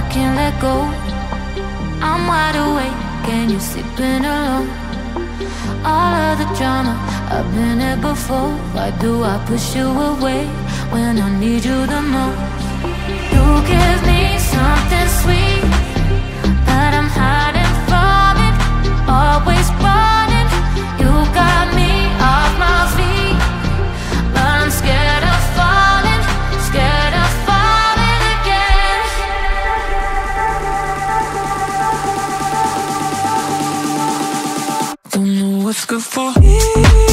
I can't let go. I'm wide awake and you're sleeping alone. All of the drama, I've been here before. Why do I push you away when I need you the most? looks good for me.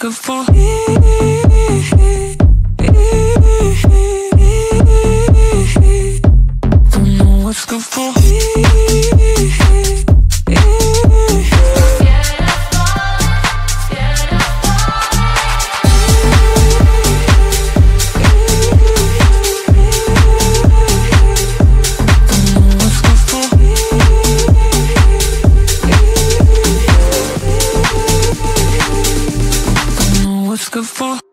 good for. asking for.